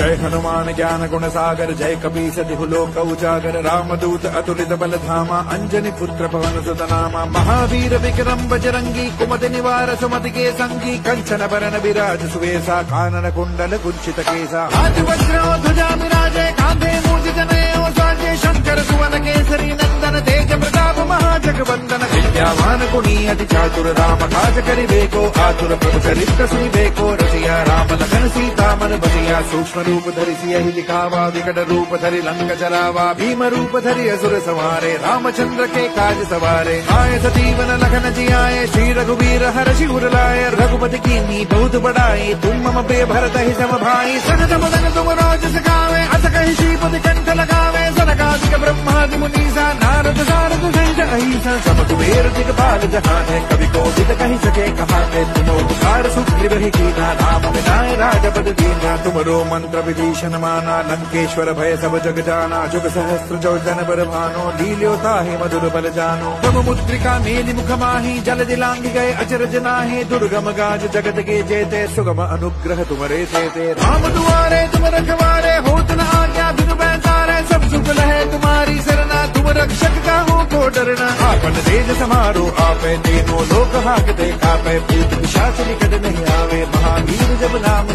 जय हनुमान ज्ञान गुण सागर जय कपी सतिहु लोक उजागर रामदूत अतुलित बल धामा अंजनी पुत्र पवन सुत नामा महावीर विक्रम बजरंगी कुमति निवार सुमति के संगी कंचन बरन विराज सुवेसा कानन कुंडल कुंचित केसा हाथ वज्र ध्वजा विराजे कांधे मूर्ज जनेऊ साजे शंकर सुवन केसरी नंदन तेज प्रताप महाजगवंदन विद्यावान गुणी अति चातुर राम काज करिबेको आतुर प्रभु चरित्र सुनिबेको मन सूक्ष्म रूप धरि सियहि दिखावा विकट रूप धरि लंक जलावा भीम रूप धरि असुर संहारे रामचंद्र के काज सवारे। आए सजीवन लखन जियाए श्री रघुवीर हर शिवर लाए रघुपति की नी बहुत बड़ाई तुम मम पे भरत ही सम भाई। सजत मदन तुम राज सखावे अस कहि श्रीपति कंठ लगावे, सनकादिक ब्रह्मादि सारद अहिसा सब कुबेर दिगपाल जहान है कवि को विद कहि सके कहाते तुम उपकार सुग्रीव ही कीना राम विनाय राजपद दीना, तुमरो मंत्र विभीषण माना, लंकेश्वर भय सब जग जाना, जुग सहस्त्र जो जन बर भानो, लील्यो ताहि मधुर बल जानो। तम मुद्रिका मेलि मुख माही, जल दिलांग गए अचरज नाहि, दुर्गम गाज जगत के जेते, सुगम अनुग्रह तुमरे तेते राम दुआरे, तुम रखवारे, होत न डरना। आपन तेज समारो, आपे तेनो लोक हाक दे। आपे भूत पिशाच निकट नहीं आवे। महावीर जब नाम